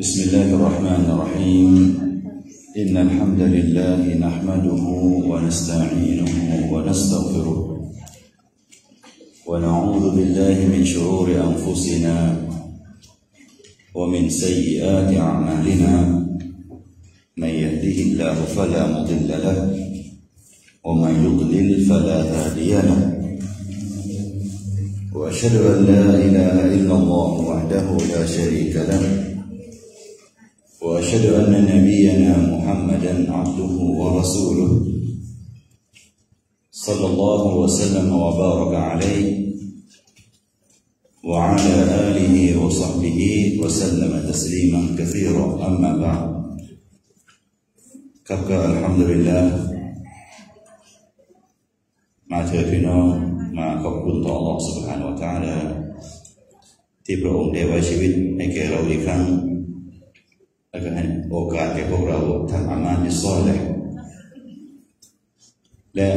بسم الله الرحمن الرحيم. إن الحمد لله نحمده ونستعينه ونستغفره. ونعوذ بالله من شرور أنفسنا ومن سيئات أعمالنا. من يهده الله فلا مضل له ومن يضلل فلا هادي له. وأشهد أن لا إله إلا الله وحده لا شريك له. وأشهد أن نبينا محمدا عبده ورسوله صلى الله وسلم وبارك عليه وعلى آله وصحبه وسلم تسليما كثيرا أما بعد كبك الحمد لله มาเถิดพี่น้องมาขอบคุณต่อ Allah سبحانه และ تعالى ที่พระองค์ได้ไว้ชีวิตให้แก่เราอีกครั้ง แล้วก็ให้โอกาสแก่พวกเราทำอามาที่ซ่อนเลยและ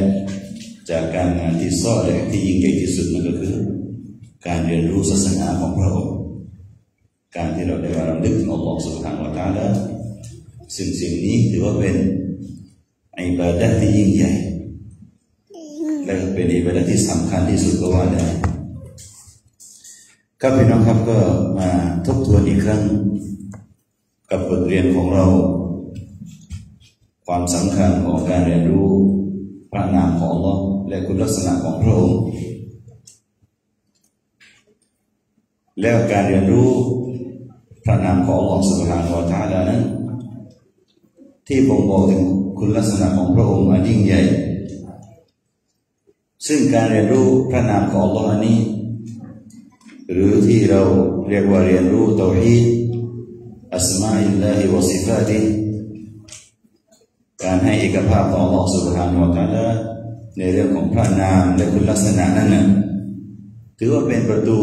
จากการงานที่ซ่อนเลยที่ยิ่งใหญ่ที่สุดนั่นก็คือ การเรียนรู้ศาสนาของพระองค์การที่เราได้มารำลึกถึงอัลลอฮฺสุบฮานวะตาละสิ่งสิ่งนี้ถือว่าเป็นอิบาดะที่ยิ่งใหญ่และเป็นอิบาดะที่สำคัญที่สุดก็ว่าได้ครับพี่น้องครับก็มาทบทวนอีกครั้ง กับบทเรียนของเรา ความสำคัญของการเรียนรู้พระนามของ Allah และคุณลักษณะของพระองค์แล้วการเรียนรู้พระนามของ Allah Subhanahu wa Taala นั้น ที่บ่งบอกถึงคุณลักษณะของพระองค์อันยิ่งใหญ่ ซึ่งการเรียนรู้พระนามของ Allah นี้ หรือที่เราเรียกว่าเรียนรู้เตาฮี ดอัสมาอิลลาฮิวะซิฟาติการให้เอกภาพต่อ Allah Subhanahu wa Taala ในเรื่องของพระนามและคุณลักษณะนั้นนะถือว่าเป็นประตู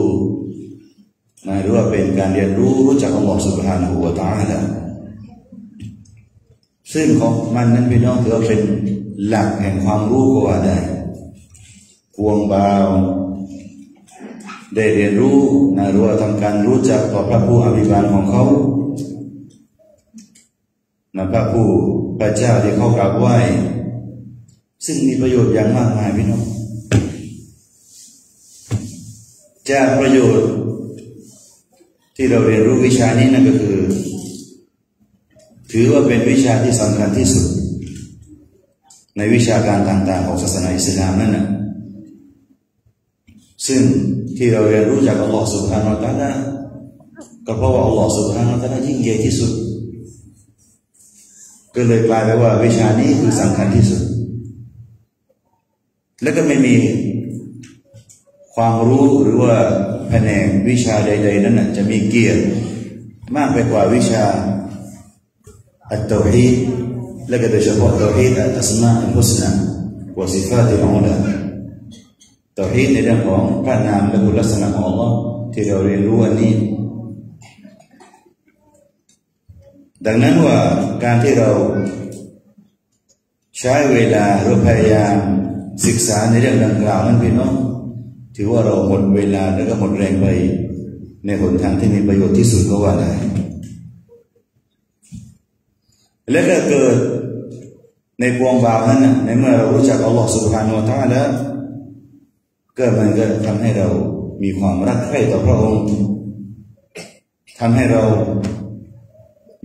นะหรือว่าเป็นการเรียนรู้รู้จัก Allah Subhanahu wa Taala ซึ่งของมันนั้นพี่น้องถือว่าเป็นหลักแห่งความรู้ก็ว่าได้พวงบาวได้เรียนรู้นะรือว่าทำการรู้จักต่อพระผู้อภิบาลของเขา นะพระผู้พระเจ้าที่เขากราบไหว้ ซึ่งมีประโยชน์อย่างมากมายพี่น้องจากประโยชน์ ที่เราเรียนรู้วิชานี้นั่นก็คือ ถือว่าเป็นวิชาที่สำคัญที่สุด ในวิชาการต่างๆของศาสนาอิสลามนั่นนะซึ่งที่เราเรียนรู้จากอัลลอฮฺสุบฮานาอัลลอฮฺก็เพราะว่าอัลลอฮฺสุบฮานาอัลลอฮฺยิ่งใหญ่ที่สุด ก็เลยกลายไปว่า วิชานี้คือสำคัญที่สุด แล้วก็ไม่มีความรู้หรือว่าแผนกวิชาใด ๆ นั้นจะมีเกียรติมากไปกว่าวิชาอัตตฮีและก็โดยเฉพาะตฮีดอัตสมาอัลฮุสนาวะซิฟาติลอุลาตฮีในเรื่องของพระนามและคุณลักษณะของ Allah ที่เราเรียนรู้วันนี้ ดังนั้นว่าการที่เราใช้เวลาหรือพยายามศึกษาในเรื่องดังกล่าวนั้นพี่น้องถือว่าเราหมดเวลาแล้วก็หมดแรงไป ในหนทางที่มีประโยชน์ที่สุดก็ว่าได้และก็เกิดในพวงบาวนั้นนะในเมื่อเรารู้จักอัลลอฮฺสุบฮานาอัลลอฮฺแล้วก็มันก็ทำให้เรามีความรักใคร่ต่อพระองค์ทำให้เรา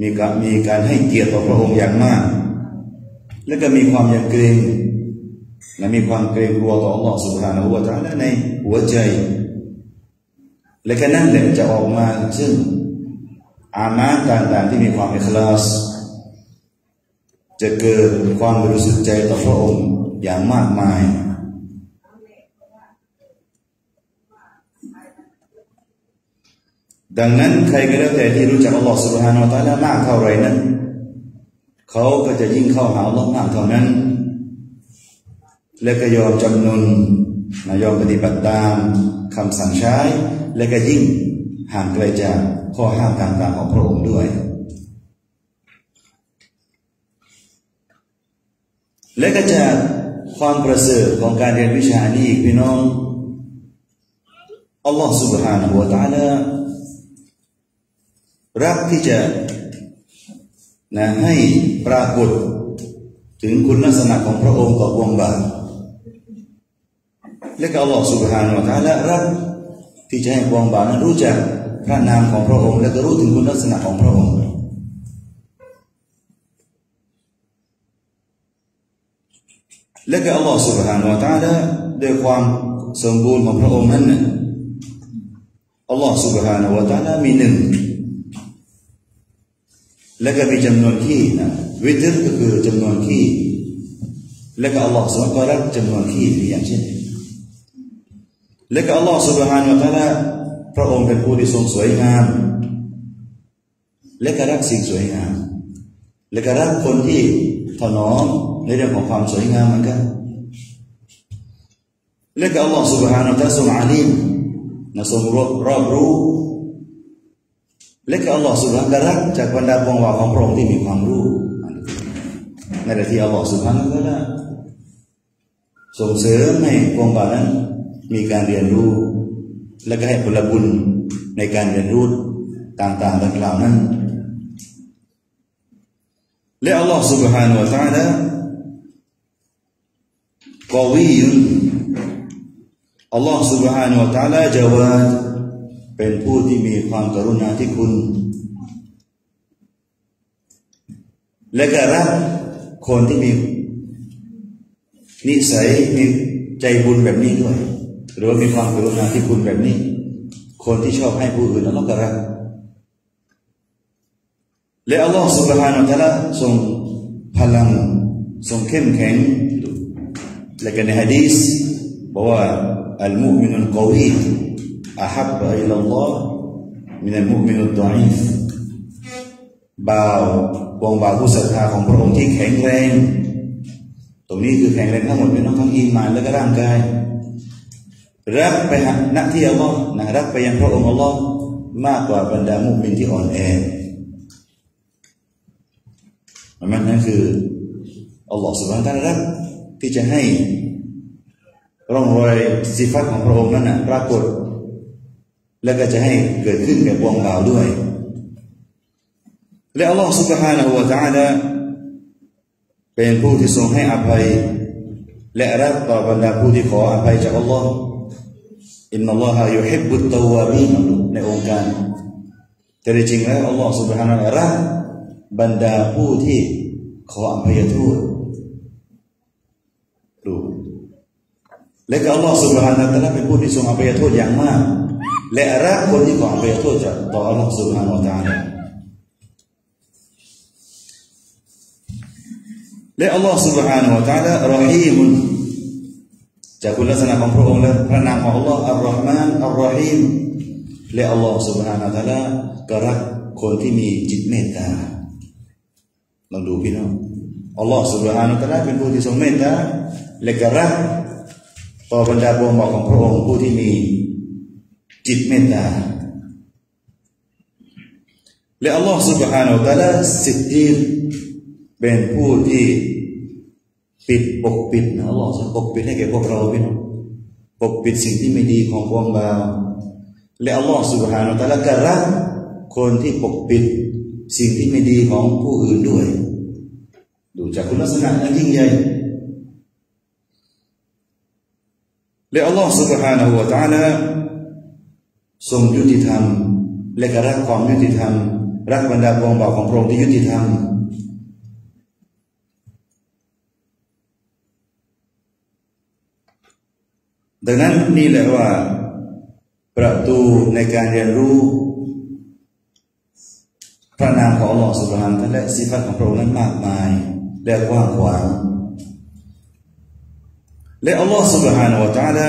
มีการมีการให้เกียรติต่อพระองค์อย่างมาก และก็มีความยำเกรงและมีความเกรงกลัวต่อ Allah Subhanahu wa Taala ในหัวใจ และก็นั่นแหละจะออกมาซึ่งอามาต่างๆที่มีความอิคลาส จะเกิดความบริสุทธิ์ใจต่อพระองค์อย่างมากมาย ดังนั้นใครก็แล้วแต่ที่รู้จักอัลลอฮฺสุบฮานาอัลตะลามากเท่าไรนั้น เขาก็จะยิ่งเข้าหาอัลลอฮ์มากเท่านั้น และก็ยอมจำนนนายอมปฏิบัติตามคำสั่งใช้ และก็ยิ่งห่างไกลจากข้อห้ามต่างๆของพระองค์ด้วย และก็จากความประเสริฐของการเรียนวิชานี้พี่น้องอัลลอฮฺสุบฮานาอัลตะลา รักที่จะนะให้ปรากฏถึงคุณลักษณะของพระองค์ต่อวงบาและก็อัลลอฮฺสุบฮานาอัลลอฮฺรักที่จะให้วงบานั้นรู้จักพระนามของพระองค์ และก็รู้ถึงคุณลักษณะของพระองค์และก็อัลลอฮฺสุบฮานาอัลลอฮฺด้วยความสมบูรณ์ของพระองค์นั้นอัลลอฮฺสุบฮานาอัลลอฮฺมีหนึ่ง และก็มีจำนวนขี้นะวิตรก็คือจำนวนขี้และก็อัลลอฮฺสุบฮานะก็รักจำนวนขี้อย่างเช่นและก็อัลลอฮฺสุบฮานะตะลาพระองค์เป็นผู้ที่ทรงสวยงาม และก็รักสิ่งสวยงาม และก็รักคนที่ถนอมในเรื่องของความสวยงามเหมือนกันและก็อัลลอฮฺสุบฮานะตะลาทรงอาลีมนะทรงรอบรอบรู้ และก็อัลลอฮฺสุบฮานะรักจากบรรดาพวงวาของพระองค์ที่มีความรู้ในแต่ที่อัลลอฮฺสุบฮานะตะลาส่งเสริมให้พวงวานั้นมีการเรียนรู้ และก็ให้ผลบุญในการเรียนรู้ต่างๆดังกล่าวนั้นและอัลลอฮฺ سبحانه และ تعالى กวียุนอัลลอฮฺ سبحانه และ تعالى จาวาด เป็นผู้ที่มีความกรุณาที่คุณ และก็รักคนที่มีนิสัยมีใจบุญแบบนี้ด้วย หรือว่ามีความกรุณาที่คุณแบบนี้ คนที่ชอบให้ผู้อื่นอัลลอฮ์ก็รักและอัลลอฮ์สุบฮานาอัลลอฮ์ทรงพลังทรงเข้มแข็งและกันในฮะดีษบอกว่าอัลมุมินุลกวี อาฮับอิลลอฮ์มินัลมุมินุลดออีฟบ่าววงบ่าวผู้ศรัทธาของพระองค์ที่แข็งแรง ตรงนี้คือแข็งแรงทั้งหมดเป็นทั้งอิมานและก็ร่างกาย รักไปหาหน้าที่อัลลอฮ์นะรักไปยังพระองค์อัลลอฮ์มากกว่าบรรดามุมินที่อ่อนแอมันนั่นคืออัลลอฮ์สุบฮานตะรักที่จะให้ร่องรอยสิฟัตของพระองค์นั้นนะปรากฏ และก็จะให้เกิดขึ้นแก่พวงบ่าวด้วยและอัลลอฮ์ سبحانه และ تعالى เป็นผู้ที่ทรงให้อภัยและรักต่อบรรดาผู้ที่ขออภัยจากอัลลอฮ์อินนัลลอฮะยุฮิบบุตตวาบีนในองค์การแต่จริงแล้วอัลลอฮ์ سبحانه และรักบรรดาผู้ที่ขออภัยโทษดูและก็อัลลอฮ์ سبحانه และเป็นผู้ที่ทรงอภัยโทษอย่างมาก และรักคนที่ขออภัยโทษจากต่ออัลลอฮ์ سبحانه และ تعالى และอัลลอฮ์ سبحانه และ تعالى รอฮีมุนจากคุณลักษณะของพระองค์และพระนามของอัลลอฮ์อัลลอฮ์มานอัลลอฮีมและอัลลอฮ์ سبحانه และ تعالى ก็รักคนที่มีจิตเมตตาลองดูพี่น้องอัลลอฮ์ سبحانه และ تعالى เป็นผู้ที่ทรงเมตตาและก็รักต่อบรรดาพวงบอกของพระองค์ผู้ที่มี จิตเมตตาและอัลลอฮ์ سبحانه และ تعالى สิทธิเป็นผู้ที่ปิดปกปิดนะอัลลอฮ์ปกปิดให้แก่พวกเราพี่น้องปกปิดสิ่งที่ไม่ดีของพวกเราและอัลลอฮ์ سبحانه และ تعالى ก็รักคนที่ปกปิดสิ่งที่ไม่ดีของผู้อื่นด้วย ดูจากคุณลักษณะอันยิ่งใหญ่และอัลลอฮ์ سبحانه และ تعالى ทรงยุติธรรม และก็รักความยุติธรรม รักบรรดาพวงบ่าวของพระองค์ที่ยุติธรรม ดังนั้นนี่แหละว่า ประตูในการเรียนรู้ พระนามของอัลลอฮฺสุบฮานและสิฟัตของพระองค์นั้นมากมาย และกว้างขวางและอัลลอฮฺสุบฮานวะตาลา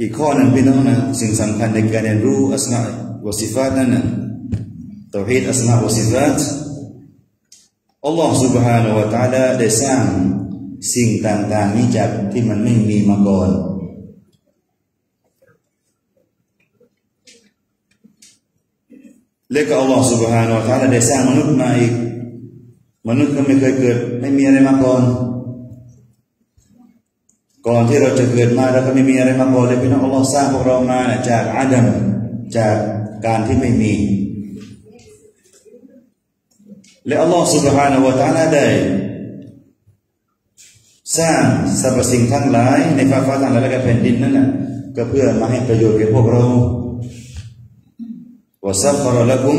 อีกข้อหนึ่งพี่น้องนะสิ่งสำคัญในการเรียนรู้อัสมาวสิฟัตนั้นนะตัวฮีดอัสมาวสิฟัตอัลลอฮฺ سبحانه และ تعالى ได้สร้างสิ่งต่างๆนี้จากที่มันไม่มีมาก่อนและก็อัลลอฮฺ سبحانه และ تعالى ได้สร้างมนุษย์มาอีกมนุษย์ก็ไม่เคยเกิดไม่มีอะไรมาก่อน ก่อนที่เราจะเกิดมาเราก็ไม่มีอะไรมาก่อนเลยพี่น้องอัลลอฮ์สร้างพวกเรามาจากอาดัมจากการที่ไม่มี และอัลลอฮ์ سبحانه และ تعالى ได้สร้างสรรพสิ่งทั้งหลายในฟ้าฟ้าทั้งหลายและแผ่นดินนั่นน่ะก็เพื่อมาให้ประโยชน์แก่พวกเราว่าสัพพะละกุม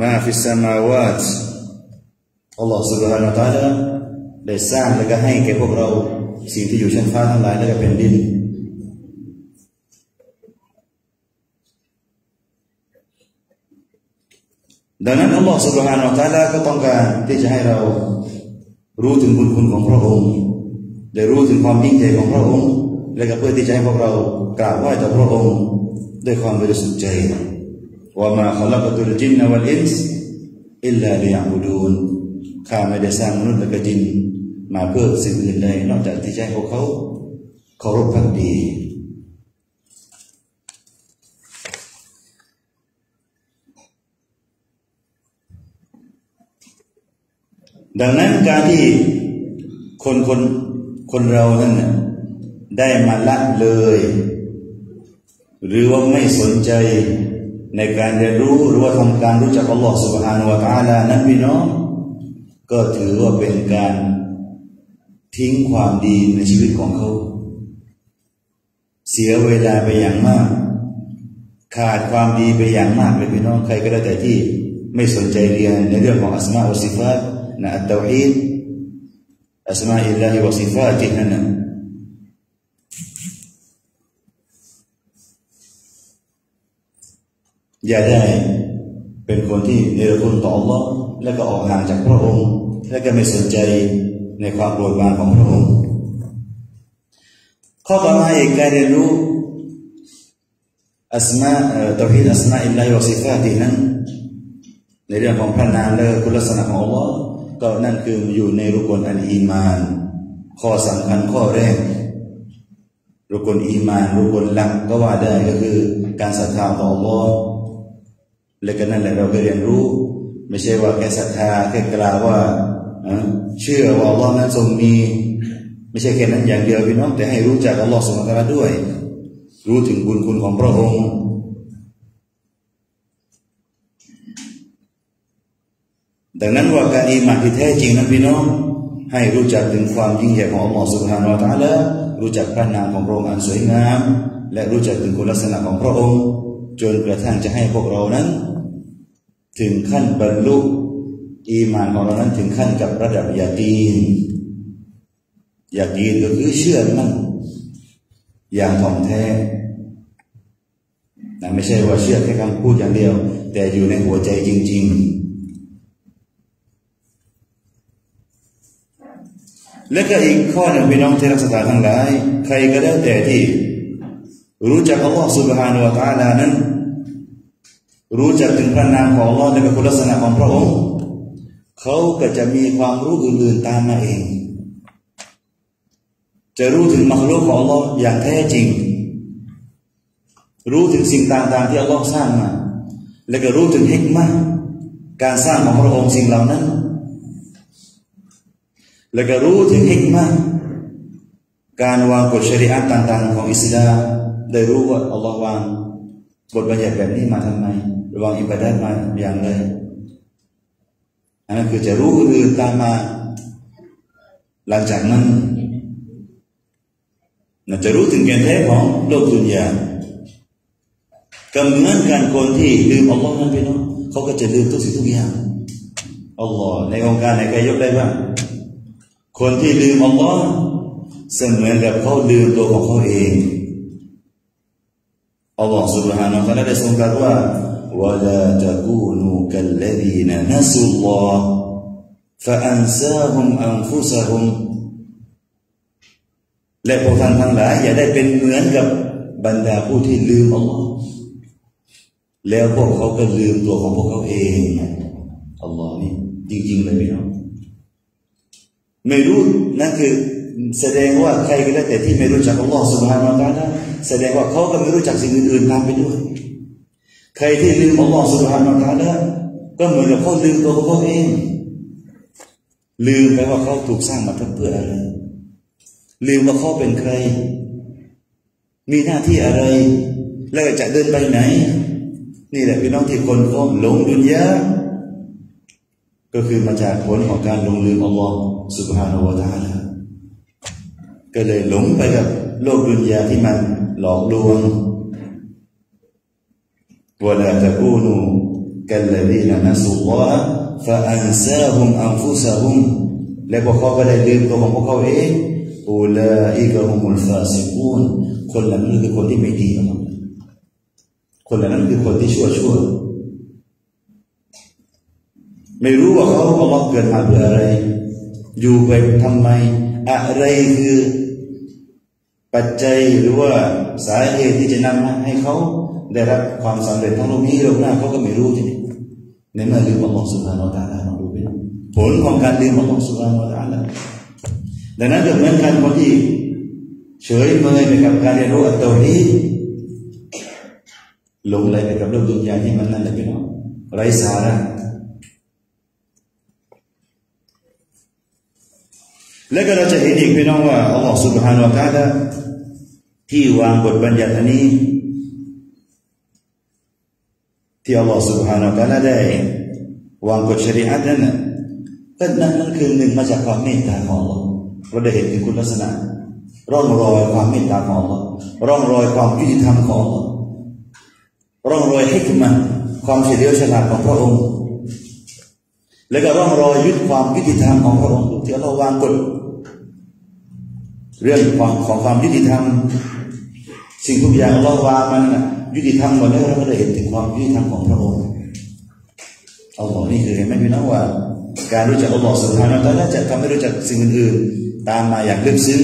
มาฟิสมาวาตอัลลอฮ์ سبحانه และ تعالى ได้สร้างและก็ให้แก่พวกเรา สิ่งที่อยู่ชั้นฟ้าทั้งหลายและก็แผ่นดิน ดังนั้นอัลลอฮฺ سبحانه وتعالىก็ต้องการที่จะให้เรารู้ถึงบุญคุณของพระองค์ ได้รู้ถึงความยิ่งใหญ่ของพระองค์ และก็เพื่อที่จะให้พวกเรากราบไหว้ต่อพระองค์ด้วยความบริสุทธิ์ใจว่ามาขลักตุลจินนวลอินส์อิลลาลิยาบูดูนข้าไม่ได้สร้างมนุษย์และก็จิน มาเพื่อสิ่งอื่นใดนอกจากที่จะให้พวกเขาเคารพพักดีดังนั้นการที่คนคนคนเรานั้นได้มาละเลย หรือว่าไม่สนใจในการเรียนรู้หรือว่าทำการรู้จักอัลลอฮฺสุบฮานาวะตาลานั้นพี่น้อง ก็ถือว่าเป็นการ ทิ้งความดีในชีวิตของเขา เสียเวลาไปอย่างมาก ขาดความดีไปอย่างมากเลยพี่น้องใครก็ได้แต่ที่ไม่สนใจเรียนในเรื่องของอัสมาอุสิฟาตนะอัตตวีดอัสมาอิลลาฮิวะซิฟาตินั่นนะอย่าได้เป็นคนที่เนรคุณต่อ Allah และก็ออกห่างจากพระองค์ และก็ไม่สนใจ ในความโปรดปรานของพระองค์ ข้อต่อมาอีกการเรียนรู้อัสมาตวฮีดอัสมาอิลลาฮิวะซิฟาตินั้น ในเรื่องของพระนามและคุณลักษณะของ Allah ก็นั่นคืออยู่ในรุกลอันอีมาน ข้อสำคัญข้อแรก รุกลอีมานรุกลหลักก็ว่าได้ก็คือการศรัทธาต่อ Allah และก็นั่นแหละเราก็เรียนรู้ ไม่ใช่ว่าแค่ศรัทธาแค่กล่าวว่า เชื่อว่า Allah นั้นทรงมี ไม่ใช่แค่นั้นอย่างเดียวพี่น้องแต่ให้รู้จัก Allah สมตาด้วย รู้ถึงบุญคุณของพระองค์ดังนั้นว่าการอิมานที่แท้จริงนั้นพี่น้อง ให้รู้จักถึงความยิ่งใหญ่ของอัลลอฮฺสุบฮานาอัลลอฮฺรู้จักพระนามของพระองค์อันสวยงาม และรู้จักถึงคุณลักษณะของพระองค์ จนกระทั่งจะให้พวกเรานั้น ถึงขั้นบรรลุ อีมานของเรานั้นถึงขั้นกับระดับยาตีนยาตีนก็คือเชื่อมั่นอย่างถ่องแท้นะไม่ใช่ว่าเชื่อแค่คำพูดอย่างเดียว แต่อยู่ในหัวใจจริง ๆ และก็อีกข้อหนึ่งพี่น้องที่รักษาทั้งหลาย ใครก็แล้วแต่ที่ รู้จักอัลลอฮฺสุบฮานาอัลลอฮ์นั้น รู้จักถึงพระนามของอัลลอฮ์และคุณลักษณะของพระองค์ เขาก็จะมีความรู้อื่นๆตามมาเอง จะรู้ถึงมรรคของอัลลอฮ์อย่างแท้จริง รู้ถึงสิ่งต่างๆที่อัลลอฮ์สร้างมา และก็รู้ถึงฮิกมะการสร้างของพระองค์สิ่งเหล่านั้น แล้วก็รู้ถึงฮิกมะการวางกฎชริอะตต่างๆ ของอิสลามได้รู้ว่าอัลลอฮ์วางกฎบัญญัติแบบนี้มาทำไมวางอิบาดัตมาอย่างไร นะคือจะรู้คนอื่นตามมา หลังจากนั้นนจะรู้ถึงแก่นแท้ของโลกดุนยากำเนิดการคนที่ลืมอัลลอฮ์นั่นไปเนาะเขาก็จะลืมทุกสิ่งทุกอย่างอัลลอฮ์ในองค์การไหนใครยกได้บ้างคนที่ลืมอัลลอฮ์เสมือนกับเขาลืมตัวของเขาเองอัลลอฮ์สุบฮานะเลาได้ทรงตรัสว่า ولا تكونوا كالذين نسوا الله فأنساهم أنفسهم และพวกท่านทั้งหลายอย่าได้เป็นเหมือนกับบรรดาผู้ที่ลืมอัลลอฮ์แล้วพวกเขาก็ลืมตัวของพวกเขาเองอัลลอฮ์นี่จริงๆเลยพี่น้องไม่รู้นั่นคือแสดงว่าใครก็แล้วแต่ที่ไม่รู้จักอัลลอฮฺสุบฮานาอัลลอฮฺแสดงว่าเขาก็ไม่รู้จักสิ่งอื่นๆตามไปด้วย ใครที่ลืมอัลลอฮฺสุบฮานาอัลลอฮฺก็เหมือนกับเขาลืมตัวเขาเอง ลืมไปว่าเขาถูกสร้างมาเพื่ออะไร ลืมว่าเขาเป็นใคร มีหน้าที่อะไร แล้วจะเดินไปไหน นี่แหละพี่น้องที่คนเขาหลงดุนยาก็คือมาจากผลของการลงลืมอัลลอฮ์สุบฮานาอูตาลาก็เลยหลงไปกับโลกดุนยาที่มันหลอกลวง วลาตะกูนูกัลลดีนนัสุลลอฮ์ฟะอันซาฮุมอันฟุซะฮุมและพวกเขาก็ได้ลืมตัวของพวกเขาเองอูลาอิกะฮุมุลฟาซิกูนคนเหล่านั้นคือคนที่ไม่ดีนะคนเหล่านั้นคือคนที่ชั่วชั่วไม่รู้ว่าเขาอัลลอฮ์เกิดมาเพื่ออะไร อยู่ไปทำไม อะไรคือปัจจัยหรือว่าสาเหตุที่จะนำให้เขา ได้รับความสำเร็จทั้งโลกนี้โลกหน้าเขาก็ไม่รู้ทีนี้ในเมื่อลืมอัลลอฮ์สุบฮานาอัลลอฮ์ลองดูไปผลของการลืมอัลลอฮ์สุบฮานาอัลลอฮ์ดังนั้นก็เหมือนกันคนที่เฉยเมยไปกับการเรียนรู้อัตโตฮีหลงไหลไปกับโลกดุนยาที่มันนั่นแหละพี่น้องไร้สาระและก็เราจะเห็นอีกพี่น้องว่าอัลลอฮฺสุบฮานาอัลลอฮฺที่วางบทบัญญัติอันนี้ ที่อัลลอฮฺสุบฮานาอัลลอฮฺได้วางกฎชริอะนั้นก็นั่นนั่นคือหนึ่งมาจากความเมตตาของอัลลอฮฺเราได้เห็นถึงคุณลักษณะ ร่องรอยความเมตตาของอัลลอฮฺร่องรอยความยุติธรรมของอัลลอฮฺร่องรอยฮิกมะความเฉลียวฉลาดของพระองค์ และก็ร่องรอยยึดความยุติธรรมของพระองค์ที่เราวางกฎเรื่องของของความยุติธรรม สิ่งทุกอย่างเราวางมัน ยุติธรรมหมดแล้วเราก็ได้เห็นถึงความยุติธรรมของพระองค์อัลลอฮ์นี่คือเห็นไหมพี่น้องว่า การรู้จักอัลลอฮ์สุบฮานาอัลลอฮ์จะทำให้รู้จักสิ่งอื่นๆตามมาอย่างลึกซึ้ง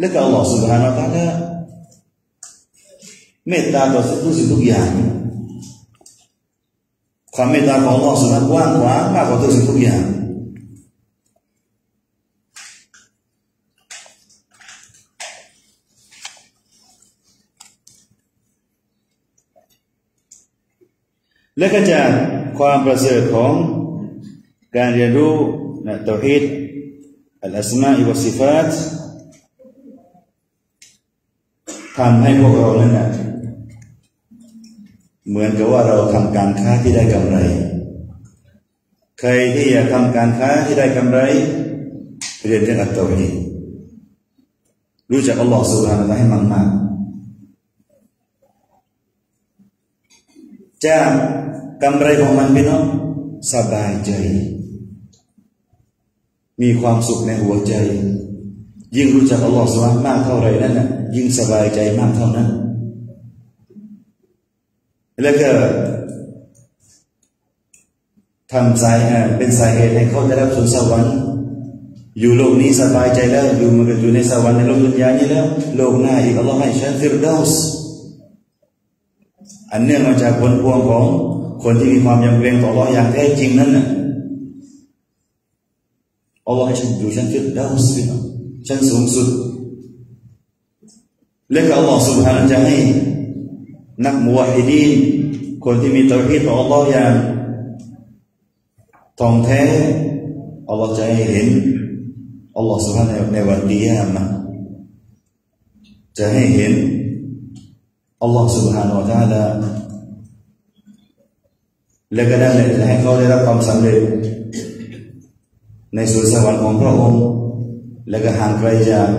และก็อัลลอฮ์สุบฮานาอัลลอฮ์เมตตาต่อทุกสิ่งทุกอย่าง ความเมตตาของอัลลอฮ์สุบฮานะกว้างขวางมากกว่าทุกสิ่งทุกอย่าง และก็จากความประเสริฐของการเรียนรู้นะตฮีดอัลอัสมาอิวสิฟาตทำให้พวกเรานั้นนะเหมือนกับว่าเราทำการค้าที่ได้กำไร ใครที่อยากทำการค้าที่ได้กำไร เรียนเรื่องอัตโตฮีรู้จักอัลลอฮฺสุบฮานะให้มากๆ จากกำไรของมันพี่น้องสบายใจ มีความสุขในหัวใจ ยิ่งรู้จักอัลลอฮฺสุบานมากเท่าไรนั่นน่ะยิ่งสบายใจมากเท่านั้น แล้วก็ทำสายเป็นสาเหตุให้เขาได้รับสุนสวรรค์อยู่โลกนี้สบายใจแล้วอยู่มันก็อยู่ในสวรรค์ในโลกดุนยานี้แล้ว โลกหน้าอีกอัลลอฮ์ให้ฉันฟิรดาส อันเนื่องมาจากผลพวงของคนที่มีความยำเกรงต่ออัลลออย่างแท้จริงนั้นน่ะอัลลอฮ์ให้ฉันอยู่ชั้นฟิรดาวส์ชั้นสูงสุด และก็อัลลอฮ์สุบฮานจะให้นักมุวฮิดีนคนที่มีตวฮีดต่ออัลลอฮ์อย่างทองแท้อัลลอฮ์จะให้เห็นอัลลอฮ์สุบฮานในวันดียามะจะให้เห็น อัลลอฮ์สุบฮานะวะ تعالى และก็ได้ให้เขาได้รับความสำเร็จ ในสวนสวรรค์ของพระองค์ และก็ห่างไกลจาก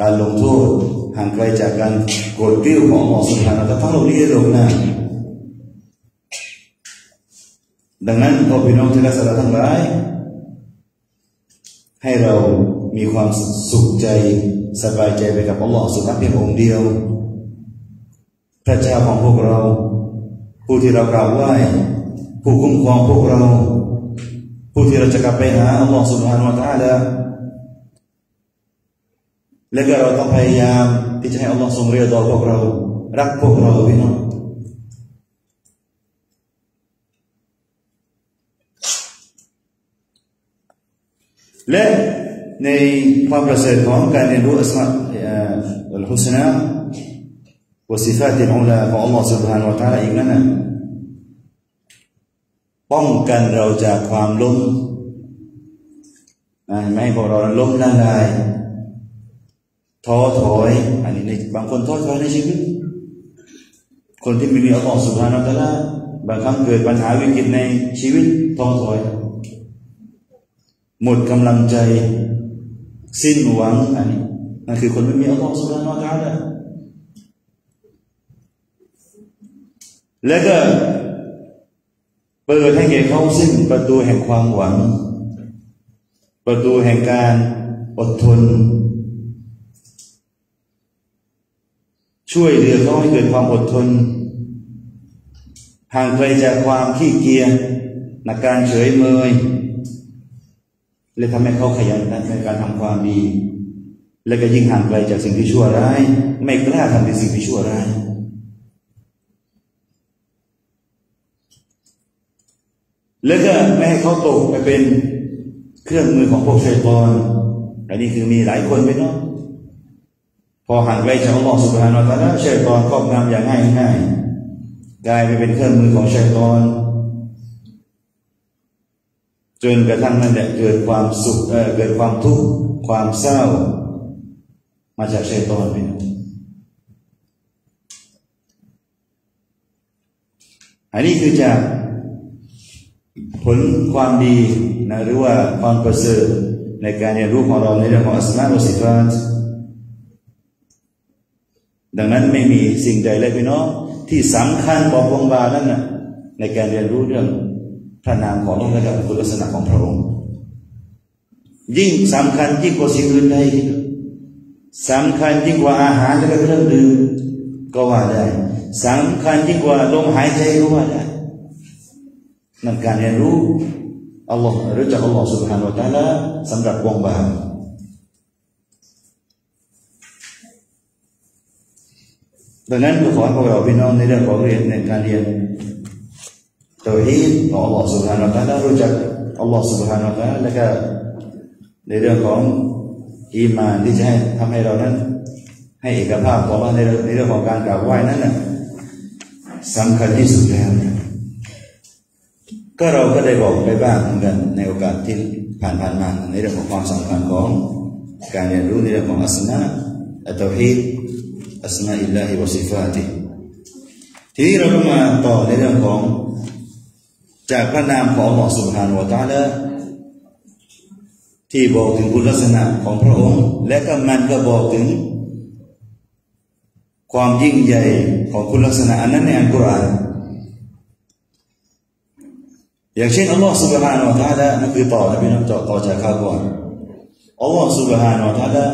การลงโทษห่างไกลจากการโกรธกิ้วของอัลลอฮฺสุบฮานะทั้งโลกนี้โลกหน้าดังนั้นพอพี่น้องที่รักษาทั้งหลาย ให้เรามีความสุขใจสบายใจไปกับอัลลอฮฺสุบฮานะเพียงองค์เดียว พระเจ้าของพวกเรา ผู้ที่เรากราบไหว้ผู้คุ้มครองพวกเรา ผู้ที่เราจะกลับไปหาอัลลอฮฺสุบฮานวะตาลาและก็เราต้องพยายามที่จะให้อัลลอฮฺทรงเรียดอพวกเรา รักพวกเราพี่น้องและในความประเสริฐของการเรียนรู้อัสมาอัลฮุสนา วสิฟาติอุลาของอัลลอฮฺ سبحانه และ تعالى อีกนั่นนะป้องกันเราจากความล้มไม่ให้พวกเราล้มละลายท้อถอย อันนี้ในบางคนท้อถอยในชีวิต คนที่ไม่มีอัลลอฮฺสุบฮานาอัลลอฮฺบางครั้งเกิดปัญหาวิกฤตในชีวิตท้อถอย หมดกำลังใจ สิ้นหวังอันนี้นั่นคือคนไม่มีอัลลอฮฺสุบฮานาอัลลอ แล้วก็เปิดให้แก่เขาสิ้นประตูแห่งความหวัง ประตูแห่งการอดทน ช่วยเหลือเขาให้เกิดความอดทนห่างไกลจากความขี้เกียจในการเฉยเมยเลยทำให้เขาขยันในการทำความดี และก็ยิ่งห่างไกลจากสิ่งที่ชั่วร้าย ไม่กล้าทำในสิ่งที่ชั่วร้าย แล้วก็ไม่ให้เขาตกไปเป็นเครื่องมือของพวกชัยตอนอันนี้คือมีหลายคนไปเนาะพอห่างไกลจากอัลลอฮฺสุบฮานาอัลลอฮฺชัยตอนครอบงำอย่างง่ายง่ายกลายไปเป็นเครื่องมือของชัยตอนจนกระทั่งนั่นแหละเกิดความสุขเเกิดความทุกข์ความเศร้า มาจากชัยตอนไปนะอันนี้คือจาก ผลความดีนะหรือว่าความประเสริฐในการเรียนรู้ของเราในเรื่องของอัสมาอุสิฟาตดังนั้นไม่มีสิ่งใดเลยพี่น้องที่สำคัญบอกวงบานั่นนะในการเรียนรู้เรื่องพระนามของพระองค์และคุณลักษณะของพระองค์ ยิ่งสำคัญยิ่งกว่าสิ่งอื่นใดสำคัญยิ่งกว่าอาหารและเครื่องดื่มก็ว่าได้สำคัญยิ่งกว่าลมหายใจก็ว่าได้ นั่นการเรียนรู้อัลลอฮ์รู้จักอัลลอฮ์ سبحانه และ تعالى สำหรับวงบาดังนั้นก็ขอให้พวกเราพี่น้องในเรื่องของเรียนในการเรียนตัวฮีดของอัลลอฮฺสุบฮานาอัลลอฮฺรู้จักอัลลอฮฺสุบฮานาอัลลอฮฺแล้วก็ในเรื่องของอีมานที่จะให้ทำให้เรานั้น ให้เอกภาพของเราในในเรื่องของการกราบไหว้นั้นนะสำคัญที่สุดแล้ว ก็เราก็ได้บอกไปบ้างเหมือนกันในโอกาสที่ผ่านๆมาในเรื่องของความสำคัญของการเรียนรู้ในเรื่องของอัสนะอัตฮีดอัสมาอิลลาฮิวะซิฟาติทีนี้เราก็มาต่อในเรื่องของจากพระนามของอัลลอฮฺสุบฮานวะตาละที่บอกถึงคุณลักษณะของพระองค์ และก็มันก็บอกถึง ความยิ่งใหญ่ของคุณลักษณะอันนั้นในอัลกุรอาน อย่างเช่นอัลลอฮฺสุบฮานวะตาละนั่นคือต่อนะพี่น้องต่อจากข้าวก่อนอัลลอฮฺสุบฮานวะตาละ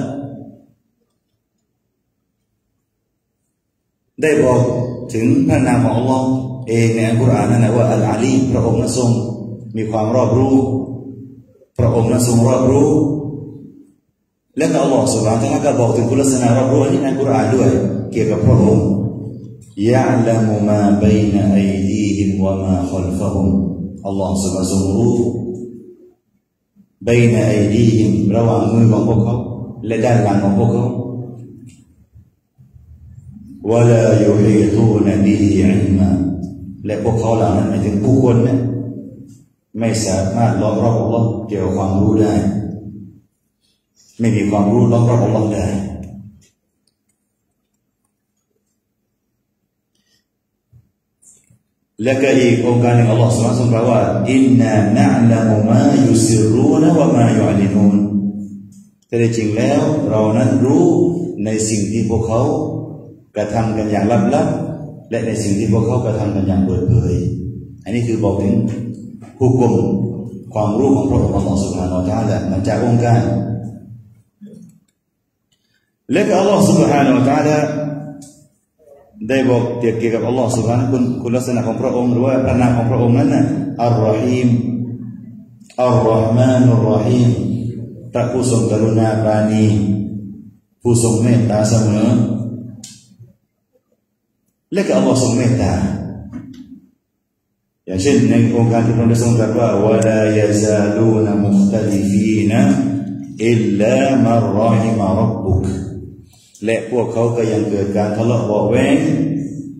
ได้บอกถึงพระนามของอัลลอฮ์เองในอัลกุรอานนั่นแหละว่าอัลอาลีพระองค์นั้นทรงมีความรอบรู้ พระองค์นั้นทรงรอบรู้ และก็อัลลอฮ์สุบฮานะก็บอกถึงคุณลักษณะรอบรู้นี้ในอัลกุรอานด้วย เกี่ยวกับพระองค์ยะลัมมาบัยนอัยดีฮิมวะมาขลฟะฮุม Allah ทรรทรงรู้บนไอดีมระหว่างมือของพวกเขา และด้านหลังของพวกเขาว่าลาโยเฮตูนบีอินมาและพวกเขาเหล่านั้นหมายถึงผู้คนนะไม่สามารถล้อมรอบอัลลอฮ์เกี่ยวกับความรู้ได้ ไม่มีความรู้ล้อมรอบอัลลอฮ์ได้ และก็อีกองค์การหนึ่งอัลลอฮ์สุบฮานะฮูว่าอินนานะลัมมายุสิรูนวะมายุลินูนแต่จริงแล้วเรานั้นรู้ในสิ่งที่พวกเขากระทำกันอย่างลับๆและในสิ่งที่พวกเขากระทำกันอย่างเปิดเผย อันนี้คือบอกถึงผู้กลมความรู้ของพระองค์อัลลอฮฺสุบฮานาอัลลอฮฺมันจากองค์การและก็อัลลอฮฺสุบฮานาอัลลอฮฺ ได้บอกเกี่ยวกับอัลลอฮฺ سبحانهคุณคุณลักษณะของพระองค์หรือว่าพระนามของพระองค์นั้นนะ الرحيم الرحمن الرحيمพระผู้ทรงกรุณาปราณี ผู้ทรงเมตตาเสมอ และก็อัลลอฮ์ทรงเมตตาอย่างเช่นในโองการที่พระองค์ทรงตรัสว่าولا يزالون مختلفين إلا من رحم ربك และพวกเขาก็ยังเกิดการทะเลาะเบาแวง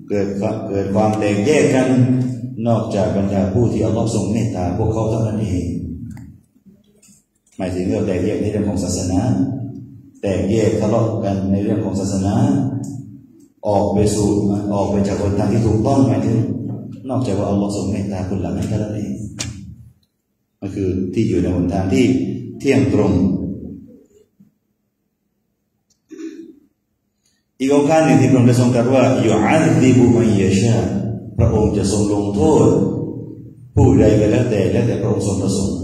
เกิดเกิดความแตกแยกกัน นอกจากบรรดาผู้ที่อัลลอฮ์ทรงเมตตาพวกเขาเท่านั้นเองหมายถึงเรื่องแตกแยกในเรื่องของศาสนา แตกแยกทะเลาะกันในเรื่องของศาสนา ออกไปสู่ออกไปจากคนทางที่ถูกต้องหมายถึงนอกจากว่าอัลลอฮ์ทรงเมตตาคุณหลังให้เท่านั้นเองก็คือที่อยู่ในหนทางที่เที่ยงตรง อีกองค์การหนึ่งที่พระองค์ได้ทรงตรัสว่าอยู่อัลดิบุมัยชาพระองค์จะทรงลงโทษ ผู้ใดก็แล้วแต่แล้วแต่พระองค์ทรงประสงค์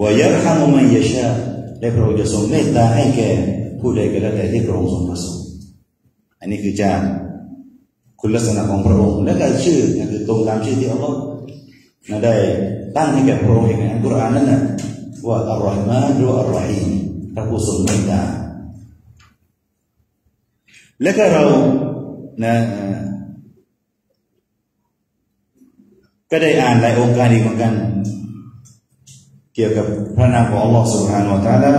วายรฮามุมัยชาและพระองค์จะทรงเมตตาให้แก่ผู้ใดก็แล้วแต่ที่พระองค์ทรงประสงค์อันนี้คือจาคุณลักษณะของพระองค์และก็ชื่อนั่นคือตรงตามชื่อที่อัลลอฮ์ได้ตั้งให้แก่พระองค์เองในอัลกุรอานนั้นนะว่าอัลลอฮ์มาหรืออัลลอฮีพระผู้ทรงเมตตา และก็เรานะก็ได้อ่านหลายองค์การอีกเหมือนกัน เกี่ยวกับพระนามของ Allah Subhanahu Wa Taala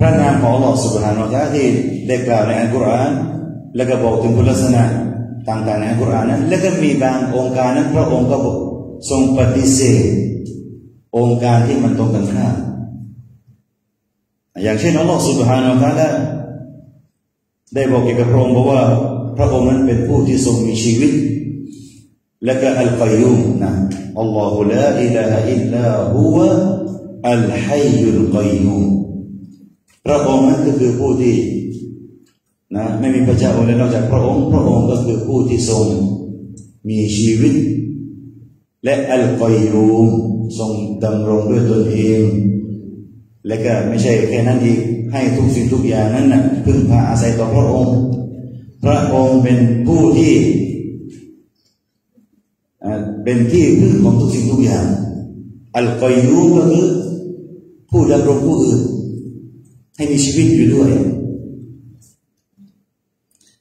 พระนามของ Allah Subhanahu Wa Taala ที่ได้กล่าวในอัลกุรอานและก็บอกถึงคุณลักษณะ ต่างๆในกุรานนั้นแล้วก็มีบางองค์การนั้นพระองค์ก็ทรงปฏิเสธ องค์การที่มันตรงกันข้ามอย่างเช่นอัลลอฮฺสุบฮานาอัลลอฮได้บอกเกี่ยวกับพระองค์บอกว่า พระองค์นั้นเป็นผู้ที่ทรงมีชีวิต และก็อัลกัยยุมนะอัลลอฮฺลาอิลาฮอิลลาฮุวะอัลฮัยยุลกัยยุมพระองค์นั้นก็คือผู้ที่ นะไม่มีพระเจ้าองค์ใดนอกจากพระองค์ พระองค์ก็คือผู้ที่ทรงมีชีวิต และอัลกอยรูมทรงดำรงด้วยตนเอง และก็ไม่ใช่แค่นั้นอีกให้ทุกสิ่งทุกอย่างนั้นนะพึ่งพาอาศัยต่อพระองค์ พระองค์เป็นผู้ที่เป็นที่พึ่งของทุกสิ่งทุกอย่าง อัลกอยรูมก็คือผู้ดำรงผู้อื่นให้มีชีวิตอยู่ด้วย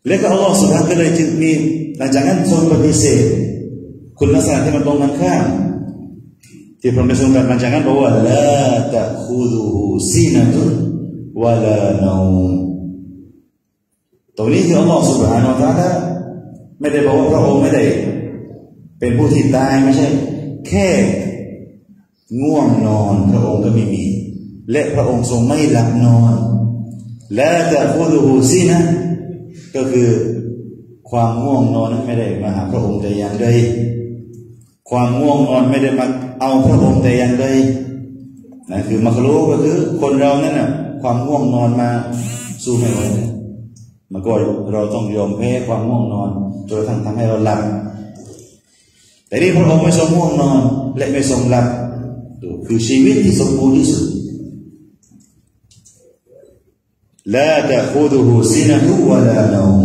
แล้วก็อัลลอฮฺสุบฮานก็เลยจึงมีหลังจากนั้นทรงปฏิเสธ คุณลักษณะที่มันตรงกันข้ามที่พระองค์ได้ทรงตรัสหลังจากนั้นบอกว่าละตะคูดูซีนัตุวะลานูตรงนี้ที่อัลลอฮฺสุบฮานาอัลลอฮฺไม่ได้บอกว่าพระองค์ไม่ได้ เป็นผู้ที่ตายไม่ใช่ แค่ง่วงนอนพระองค์ก็ไม่มี และพระองค์ทรงไม่หลับนอนละตะคูดูซีนะ ก็คือความง่วงนอนนั้นไม่ได้มาหาพระองค์แต่อย่างใดความง่วงนอนไม่ได้มาเอาพระองค์แต่อย่างใดนั่นคือมักรู้ก็คือคนเรานั่นน่ะความง่วงนอนมาสู้ไม่ไหวมันก็เราต้องยอมแพ้ความง่วงนอนจนทั้งทำให้เราหลับแต่นี่พระองค์ไม่ทรงง่วงนอน และไม่ทรงหลับคือชีวิตที่สมบูรณ์ที่สุด لا تأخذه سنة ولا نوم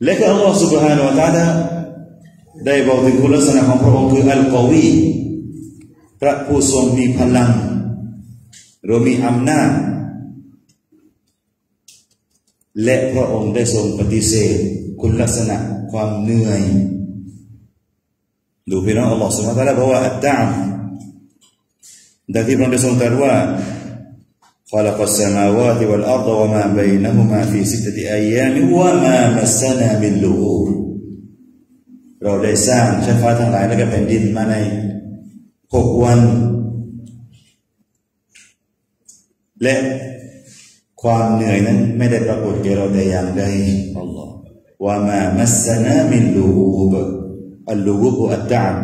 لك الله سبحانه وتعالى ได้บอกถึงคุณลักษณะของพระองค์คืออัลกอวีพระผู้ทรงมีพลังหรือมีอำนาจและพระองค์ได้ทรงปฏิเสธคุณลักษณะความเหนื่อยดูพี่น้องอัลลอฮฺสุบฮานะตะลาบอกว่าอัตตามดังที่พระองค์ได้ทรงตรัสว่า خلق السماوات والأرض وما بينهما في ستة أيام وما مسنا من لغوب เราได้สร้างชั้นฟ้าทั้งหลายและก็แผ่นดินมาในหกวัน และความเหนื่อยนั้นไม่ได้ปรากฏแก่เราแต่อย่างใดอัลลอฮ์ว่ามามัสนามินลูบอัลลูบอัตตาม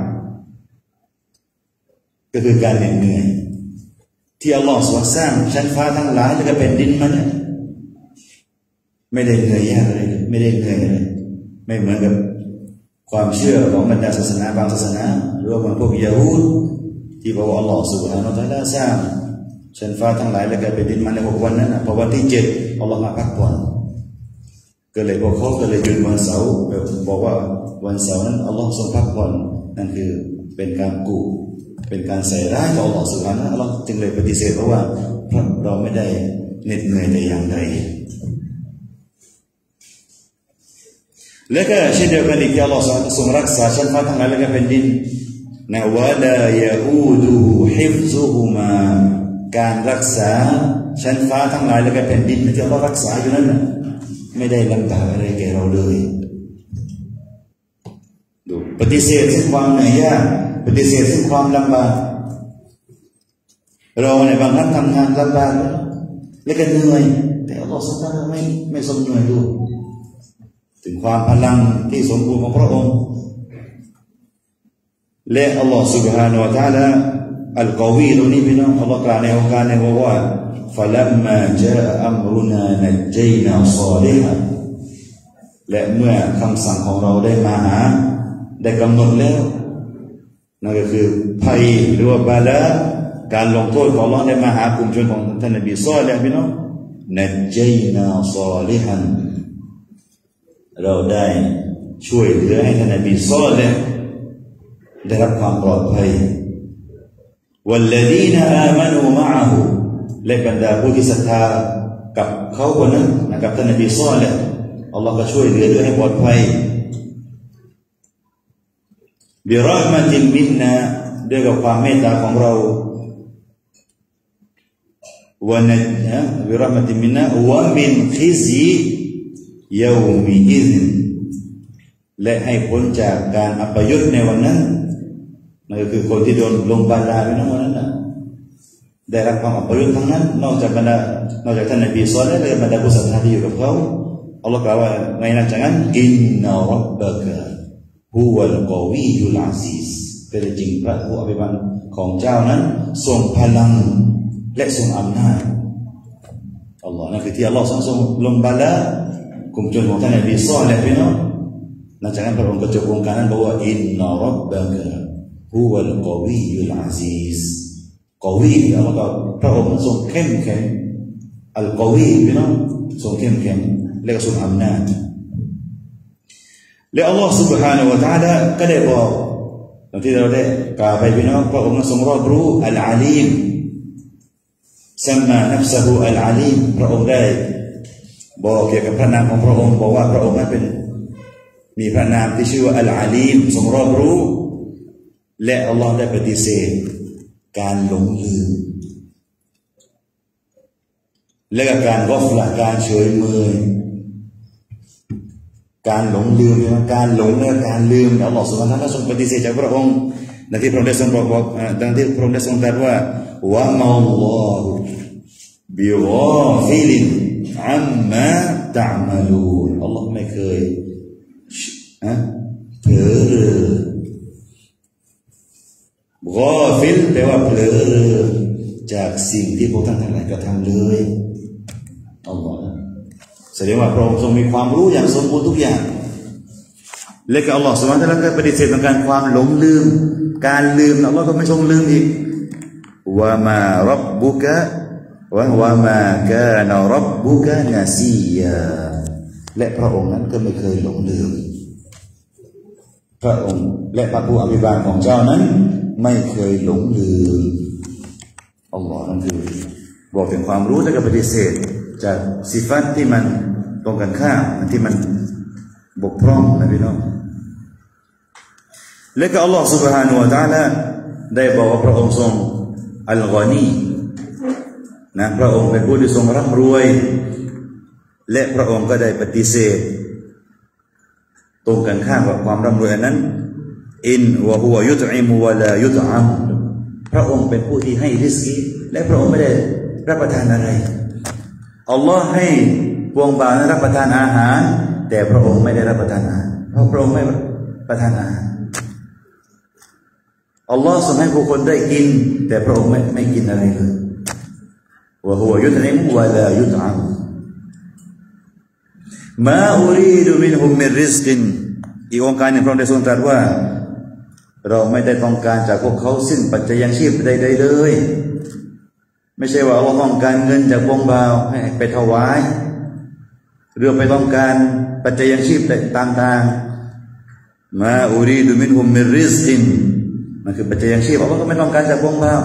ก็คือการเหนื่อย ที่อัลลอฮ์สร้างชั้นฟ้าทั้งหลายแล้วก็แผ่นดินมันไม่ได้เหนื่อยยากเลย ไม่ได้เหนื่อยเลยไม่เหมือนกับความเชื่อของบรรดาศาสนาบางศาสนาหรือว่าพวกยาฮูดที่บอกว่าอัลลอฮ์สุบฮานาอัลลอฮ์สร้างชั้นฟ้าทั้งหลายแล้วก็แผ่นดินมันในหกวันนั้นนะพอวันที่เจ็ดอัลลอฮ์มาพักผ่อนก็เลยบอกเขาก็เลยหยุดวันเสาร์บอกว่าวันเสาร์นั้นอัลลอฮ์ทรงพักผ่อนนั่นคือเป็นการกู เป็นการใส่ร้ายต่ออัลอฮฺสุบฮานะอัลลอฮ์จึงเลยปฏิเสธเพราะว่าเราไม่ได้เหน็ดเหนื่อยแต่อย่างใดและก็เช่นเดียวกันอีกที่อัลลอฮฺทรงรักษาชั้นฟ้าทั้งหลายและก็แผ่นดินนะวะลายาอูดูฮิฟซุฮุมาการรักษาชั้นฟ้าทั้งหลายและก็แผ่นดินที่อัลลอฮ์รักษาอยู่นั้นไม่ได้ลำบากอะไรแก่เราเลยดูปฏิเสธซึ่งความเหนื่อยยาก ปฏิเสธซึ่งความลำบาก เราในบางครั้งทำงานลำบากแล้วก็เหนื่อยแต่อัลลอฮฺสุบฮานะไม่ไม่สมเหนื่อยดูถึงความพลังที่สมบูรณ์ของพระองค์และอัลลอฮฺ سبحانه และ تعالى อัลกวีตรงนี้พี่น้องอัลลอฮฺกล่าวในองค์การในว่า فلما جاء أمرنا نجينا صالحا และเมื่อคำสั่งของเราได้มาหาได้กำหนดแล้ว นั่นก็คือภัยหรือว่าบาลาการลงโทษของล้อในมหากลุ่มชนของท่านนบีซ้อแล้วพี่น้องนัจเจนาซอลิฮันเราได้ช่วยเหลือให้ท่านนบีซ้อแล้วได้รับความปลอดภัยวัลลดีนอามานูมะฮูและบรรดาผู้ที่ศรัทธากับเขาคนนั้นนะครับท่านนบีซ้อแล้วอัลลอฮ์ก็ช่วยเหลือด้วยให้ปลอดภัย บิรหมติมินนาด้วยกับความเมตตาของเราวันนะบิรหมติมินนาวะมินขิซียามีอิซและให้พ้นจากการอัปยศในวันนั้นนั่นก็คือคนที่โดนลงบาดาลในวันนั้นนะได้รับความอัปยศทั้งนั้น นอกจากบรรดานอกจากท่านนบีซอลและบรรดาผู้ศรัทธาที่อยู่กับเขาอัลลอฮ์กล่าวว่าในนั้นจากนั้นอินนารับบะกะ ฮุวัลกอวียุลาซีสเป็นจริงพระผู้อภิบาลของเจ้านั้นทรงพลังและทรงอำนาจอัลลอฮ์นั่นคือที่อัลลอฮ์ทรงทรงลงบาลากลุ่มชนของท่านนบีซอลและพี่น้องหลังจากนั้นพระองค์ก็จบวงการนั้นบอกว่าอินนารับบะกะฮุวัลกอวียุลาซีสกอวีอัลลอฮ์ก็พระองค์ทรงเข้มแข็งอัลกอวีพี่น้องทรงเข้มแข็งและทรงอำนาจ และอัลลอฮ์ سبحانه และ تعالى ก็ได้บอกตอนที่เราได้กล่าวไปพี่น้องพระองค์ทรงรอบรู้อัลอาลีมสัมมานัฟซะฮูอัลอาลีมพระองค์ได้บอกเกี่ยวกับพระนามของพระองค์บอกว่าพระองค์นั้นเป็นมีพระนามที่ชื่อว่าอัลอาลีมทรงรอบรู้และอัลลอฮ์ได้ปฏิเสธการหลงลืมและการกอฟละการเฉยเมย การหลงลืมการหลงและการลืมอัลลอฮฺ سبحانهทรงปฏิเสธจากพระองค์ดังที่พระองค์ได้ทรงบอกบอกดังที่พระองค์ได้ทรงตรัสว่าوما الله بغافلอัมมาตะมาลูนอัลลอฮ์ไม่เคยอะเผลอกอฟิลแปลว่าเผลอจากสิ่งที่พวกท่านทั้งหลายกระทำเลยอัลลอฮ แสดงว่าพระองค์ทรงมีความรู้อย่างสมบูรณ์ทุกอย่าง และก็อัลลอฮ์สมมติแล้วก็ปฏิเสธของการความหลงลืม การลืมอัลลอฮ์ก็ไม่ทรงลืมอีกว่ามารับบุกะว่าว่ามาแกนารับบุกะนาซียาและพระองค์นั้นก็ไม่เคยหลงลืม พระองค์และพระผู้อภิบาลของเจ้านั้น ไม่เคยหลงลืมอัลลอฮ์นั่นคือบอกถึงความรู้และก็ปฏิเสธจากสิฟัตที่มัน ตรงกันข้ามที่มันบกพร่องนะพี่น้องและก็อัลลอฮฺ سبحانه และ تعالى ได้บอกว่าพระองค์ทรงอัลกอนีนะพระองค์เป็นผู้ที่ทรงร่ำรวย และพระองค์ก็ได้ปฏิเสธ ตรงกันข้ามกับความร่ำรวยนั้นอินวะฮุวยุตอิมุวะลายุตอัมพระองค์เป็นผู้ที่ให้ริสกีและพระองค์ไม่ได้รับประทานอะไรอัลลอฮ์ให้ พวงบ่าวรับประทานอาหาร แต่พระองค์ไม่ได้รับประทานอาหารเพราะพระองค์ไม่ประทานอาหารอัลลอฮ์ทรงให้ผู้คนได้กิน แต่พระองค์ไม่ไม่กินอะไรเลยว่าหัวยุทธนิมวะลายุทธัมมาอุรีดูมินฮุมมิริสกินอีกองการหนึ่งพระองค์ได้ทรงตรัสว่า เราไม่ได้ต้องการจากพวกเขาสิ้นปัจจัยยังชีพใดๆเลย ไม่ใช่ว่าเราต้องการเงินจากวงบ่าวให้ไปถวาย หรือไปต้องการปัจจัยยังชีพต่างๆมาอุรีดูมินฮุมมิริสตินมันคือปัจจัยยังชีพเราก็ไม่ต้องการจากวงบ่าว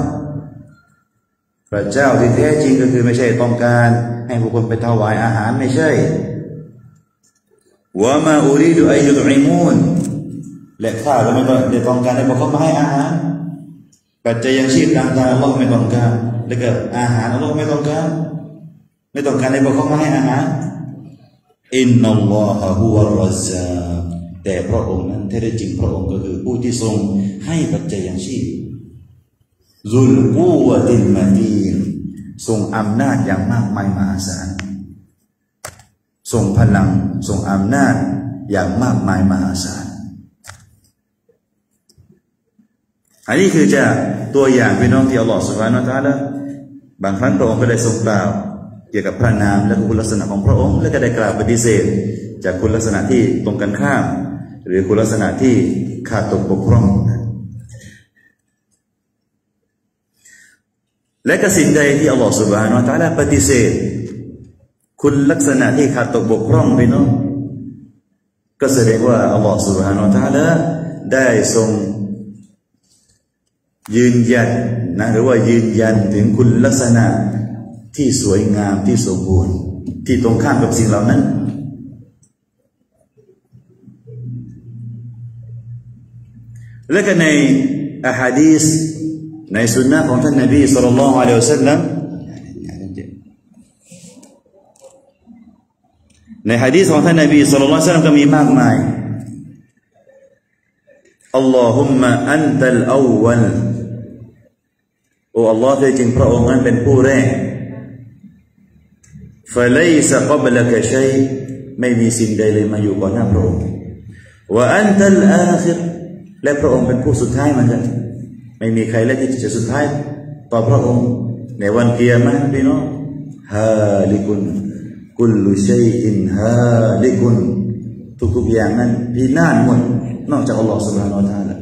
พระเจ้าที่แท้จริงก็คือไม่ใช่ต้องการให้บุคคลไปถวายอาหารไม่ใช่ว่ามาอุรีดูอายุตริมูนและข้าก็ไม่ต้องการให้บุคคลมาให้อาหารปัจจัยยังชีพต่างๆเราไม่ต้องการแล้วก็อาหารเราไม่ต้องการ ไม่ต้องการในบอกเขามาให้อาหาร อินนัลลอฮะฮุวะรซาแต่พระองค์นั้นแท้จริงพระองค์ก็คือผู้ที่ทรงให้ปัจจัยยังชีพซุลกูวะตินมาตีนทรงอำนาจอย่างมากมายมหาศาลทรงพลังทรงอำนาจอย่างมากมายมหาศาลอันนี้คือจะตัวอย่างพี่น้องที่อัลลอฮฺสุบฮานาอัลลอฮฺบางครั้งพระองค์ก็ได้ทรงกล่าว กี่ยวกับพระนามและคุณลักษณะของพระองค์ และก็ได้กล่าวปฏิเสธ จากคุณลักษณะที่ตรงกันข้าม หรือคุณลักษณะที่ขาดตกบกพร่องและก็สิ่งใดที่อัลลอฮฺสุบฮานาอัลลอฮฺปฏิเสธ คุณลักษณะที่ขาดตกบกพร่องพี่น้องก็แสดงว่าอัลลอฮฺสุบฮานาอัลลอฮฺได้ทรงยืนยันนะหรือว่ายืนยันถึงคุณลักษณะ ที่สวยงามที่สมบูรณ์ ที่ตรงข้ามกับสิ่งเหล่านั้น และก็ในอะฮะดีสในสุนนะของท่านนบีสุลต่านละฮ์อะลัยฮิวสัลลัมในฮะดีสของท่านนบีสุลต่านละฮ์สัลลัมก็มีมากมายอัลลอฮุมมะอันตัลอวัลโอ้อัลลอฮ์แท้จริงพระองค์นั้นเป็นผู้แรก ฟเลสกับลักชัยไม่มีสิ่งใดเลยมาอยู่ก่อนหน้าพระองค์ว่าอันตัลอาคิรและพระองค์เป็นผู้สุดท้ายเหมือนกันไม่มีใครและที่จะสุดท้าย ต่อพระองค์ ในวันเกียรติพี่น้องฮาลิกุนกุลลุชัยอินฮาลิกุนทุกๆอย่างนั้นพินาศหมดนอกจากอัลลอฮฺสุบฮานาอัลลอฮฺ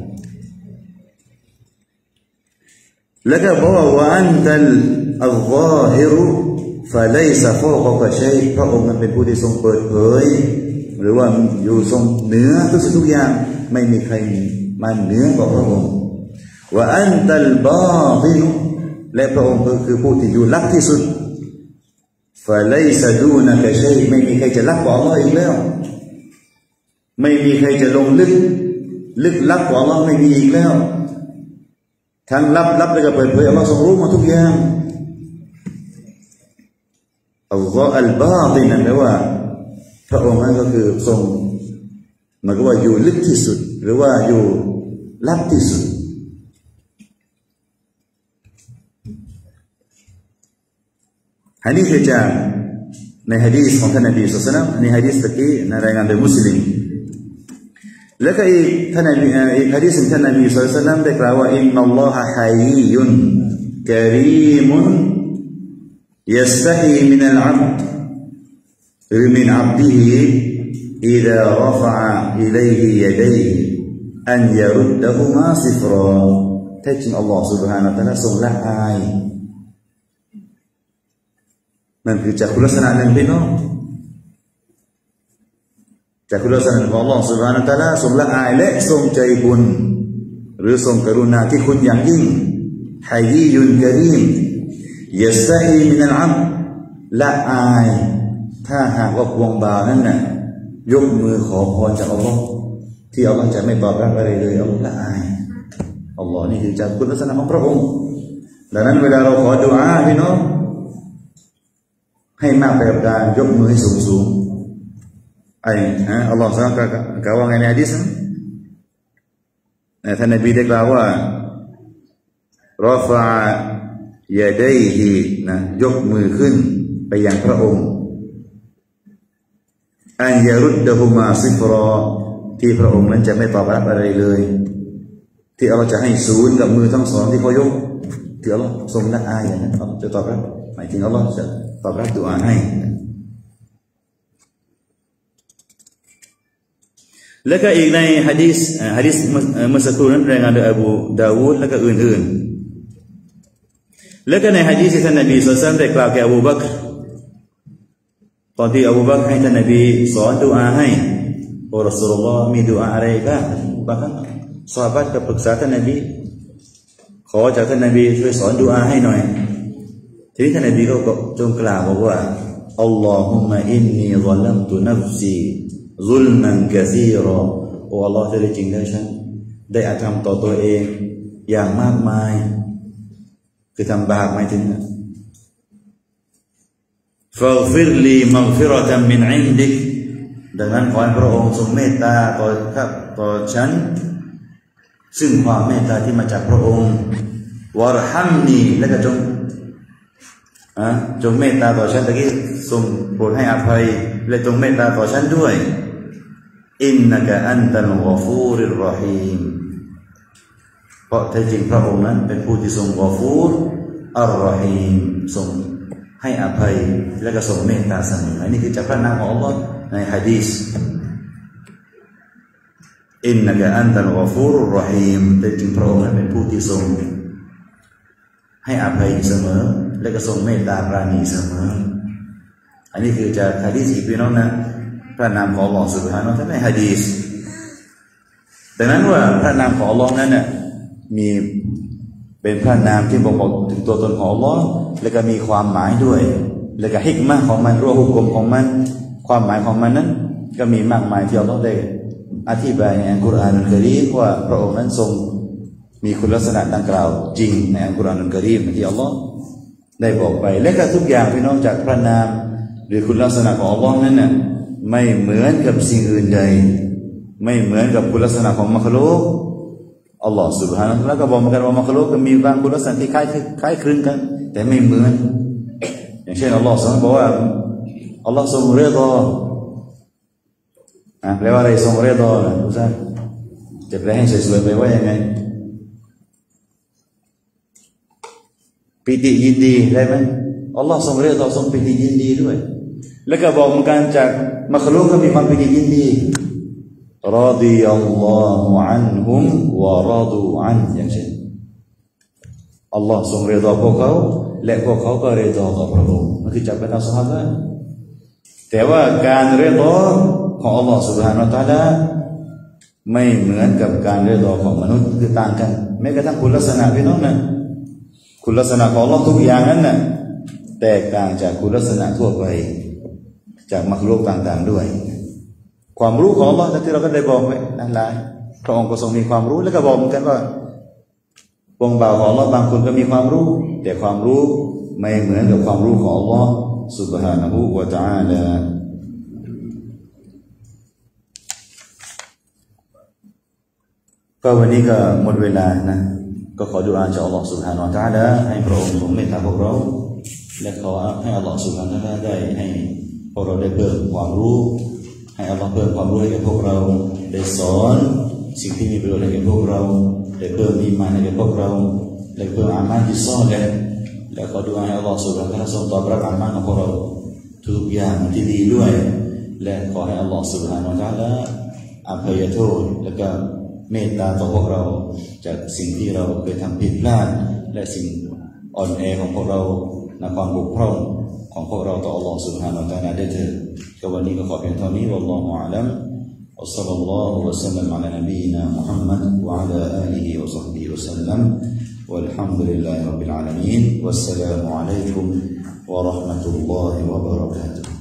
แล้วก็บอกว่าวันตัลอัลลอฮิรุ ฟาไลซาฟอกกชัยพระองค์นั้นเป็นผู้ที่ทรงเปิดเผย หรือว่าอยู่ทรงเหนือทุกสิ่งทุกอย่างไม่มีใครมาเหนือกว่าพระองค์ว่าอันตัลบาตินและพระองค์ก็คือผู้ที่อยู่ลับที่สุดฟาไลซาดูนะกชัยไม่มีใครจะลับกว่าอัลลอฮ์อีกแล้ว ไม่มีใครจะลงลึก ลึกลับกว่าอัลลอฮ์ไม่มีอีกแล้วทั้งลับลับแล้วก็เปิดเผยอัลลอฮ์ทรงรู้มาทุกอย่าง อัลลอฮ์อัลบาตินั่นแปลว่า พระองค์นั้นก็คือทรงมันก็ว่าอยู่ลึกที่สุด หรือว่าอยู่ลับที่สุดฮะดีษจากในฮะดีษของท่านนบีสุลต่านในฮะดีษตะกี้ในรายงานโดยมุสลิมแล้วก็อีกท่านนบีอีกฮะดีษท่านนบีสุลต่านได้กล่าวว่าอินนัลลอฮะฮัยยุนกะรีมุน يستحي من العبد من عبده إذا رفع إليه يديه أن يردهما صفرا تجن الله سبحانه وتعالى ทรงละอายนั่นคือจากคุณลักษณะหนึ่งพี่น้องจากคุณลักษณะของ Allah سبحانه และ تعالى ทรงละอายและทรงใจบุญหรือทรงกรุณาที่คุณอย่างยิ่งฮัยยุนกะรีม ยสตัฮีมินัลอับละอาย ถ้าหากว่าพวงบานั้นน่ะยกมือขอพรจากอัลลอฮ์ที่อัลลอฮ์จะไม่ตอบรับอะไรเลยอัลลอฮ์ละอายอัลลอฮ์นี่คือจากคุณลักษณะของพระองค์ดังนั้นเวลาเราขอดุอาพี่น้องให้มากไปกับการยกมือให้สูงสูงไอ้ฮะอัลลอฮ์สั่งกล่าวว่าไงในอะดีษท่านนบีได้กล่าวว่ารอฟา ยาได้ฮีนะยกมือขึ้นไปยังพระองค์อันยารุดดะฮุมาซิฟรอ ที่พระองค์นั้นจะไม่ตอบรับอะไรเลย ที่เราจะให้ศูนย์กับมือทั้งสองที่เขายกที่อัลลอฮ์ทรงละอายอย่างนั้นจะตอบรับหมายถึงอัลลอฮ์จะตอบรับดุอาให้แล้วก็อีกในฮะดีษฮะดีษเมื่อสักครู่นั้นรายงานโดยอบูดาวูดและก็อื่นๆ แล้วก็ในฮะดีษที่ท่านนบีสุลต่านได้กล่าวแก่อบูบักตอนที่อบูบักให้ท่านนบีสอนดุอาให้โอรสุลลอฮ์มีดุอาอะไรบ้างบางครั้งสาบัดก็ปรึกษาท่านนบี ขอจากท่านนบีช่วยสอนดุอาให้หน่อย ทีนี้ท่านนบีก็จงกล่าวบอกว่าอัลลอฮุมะอินนีซลัมตุนัฟซีซุลมันกะซีรอโอ้อัลลอฮ์จะได้จริงได้ฉันได้อาธรรมต่อตัวเองอย่างมากมาย คือทำบาปไม่ถึงฟาฟิรลีมังฟิรตัมมินอินดิกดังนั้นขอให้พระองค์ทรงเมตตาต่อครับต่อฉัน ซึ่งความเมตตาที่มาจากพระองค์วารฮัมนีและก็จงอะจงเมตตาต่อฉันตะกี้ทรงโปรดให้อภัย และจงเมตตาต่อฉันด้วยอินนักอันตัลกอฟูริรอฮีม เพราะแท้จริงพระองค์นั้นเป็นผู้ที่ทรงกอฟูรอัลรอฮีมทรงให้อภัยและก็ทรงเมตตาเสมออันนี้คือจากพระนามของอัลลอฮ์ในฮะดีษอินนักอันตัลกอฟูรุรอฮีมแต่จริงพระองค์นั้นเป็นผู้ที่ทรง ให้อภัยเสมอ และก็ทรงเมตตาปราณีเสมอ อันนี้คือจากฮะดีษอีกพี่น้องนะพระนามของอัลลอฮ์สุบฮานาอัลลอฮ์ในฮะดีษดังนั้นว่าพระนามของอัลลอฮ์นั้นน่ะ มีเป็นพระนามที่บอกบอกถึงตัวตนของอัลลอฮ์และก็มีความหมายด้วย และก็ฮิกมะของมันรัวหุกลมของมัน ความหมายของมันนั้น ก็มีมากมายที่เราต้องได้อธิบายในอัลกุรอานอัลกรีว่าพระองค์นั้นทรงมีคุณลักษณะดังกล่าวจริงในอัลกุรอานอัลกรีที่อัลลอฮ์ได้บอกไป และก็ทุกอย่างพี่น้องจากพระนาม หรือคุณลักษณะของอัลลอฮ์นั้นน่ะไม่เหมือนกับสิ่งอื่นใด ไม่เหมือนกับคุณลักษณะของมัคลุก อัลลอฮ์สุบฮานะแล้วก็บอกเหมือนกันว่ามัคลุกก็มีบางคุณลักษณะที่คล้ายคล้ายคลึงกัน แต่ไม่เหมือน อย่างเช่นอัลลอฮ์ทรงบอกว่าอัลลอฮ์ทรงเรียดออะแปลว่าอะไรทรงเรียดอนะทุกท่านจะแปลให้สวยๆไปว่ายังไงปิติยินดีได้ไหมอัลลอฮ์ทรงเรียดอทรงปิติยินดีด้วย แล้วก็บอกเหมือนกันจากมัคลุกก็มีความปิติยินดี radhiyallahu anhum wa radu an อย่างเช่นอัลลอฮ์ทรงเรดอพวกเขา และพวกเขาก็เรดอกับพระองค์นั่นคือจับเป็นอัสฮาบะแต่ว่าการเรดอของอัลลอฮ์สุบฮานาตาลาไม่เหมือนกับการเรดอของมนุษย์คือต่างกันแม้กระทั่งคุณลักษณะพี่น้องนะคุณลักษณะของอัลลทุกอย่างนั้นนะแตกต่างจากคุณลักษณะทั่วไป จากมรรคโลกต่าง ๆด้วย ความรู้ของอัลลอฮ์ที่เราก็ได้บอกไว้นั่นหลาพระองค์ก็ทรงมีความรู้แล้วก็บอกเหมือนกันว่าวงบ่าวของอัลลอฮ์บางคนก็มีความรู้ แต่ความรู้ไม่เหมือนกับความรู้ของอัลลอฮ์สุบฮานะฮูวะจาลาก็วันนี้ก็หมดเวลานะก็ขอดูอาจากอัลลอฮ์สุบฮานะฮูวะจาลาให้พระองค์ทรงเมตตาพวกเราและขอให้อัลลอฮ์สุบฮานะฮูวะจาลาได้ให้พวกเราได้เพิ่มความรู้ ให้อัลลอฮ์เพิ่มความรู้ให้แก่พวกเรา ได้สอนสิ่งที่มีประโยชน์ให้แก่พวกเรา ได้เพิ่มมีมาให้แก่พวกเรา ได้เพิ่มอามาที่ซ่อนแล้วและขอดูให้อัลลอฮ์สุบฮานะทรงตอบรับอามาของพวกเราทุกอย่างที่ดีด้วย และขอให้อัลลอฮ์สุบฮานะและอภัยโทษและก็เมตตาต่อพวกเราจากสิ่งที่เราเคยทำผิดพลาดและสิ่งอ่อนแอของพวกเราในความบุกพร่องของพวกเราต่ออัลลอฮ์สุบฮานะได้เถิด วันนี้ก็ขอเพียงเท่านี้ والله أعلم وصلى الله وسلم على نبينا محمد وعلى آله وصحبه وسلم والحمد لله رب العالمين والسلام عليكم ورحمة الله وبركاته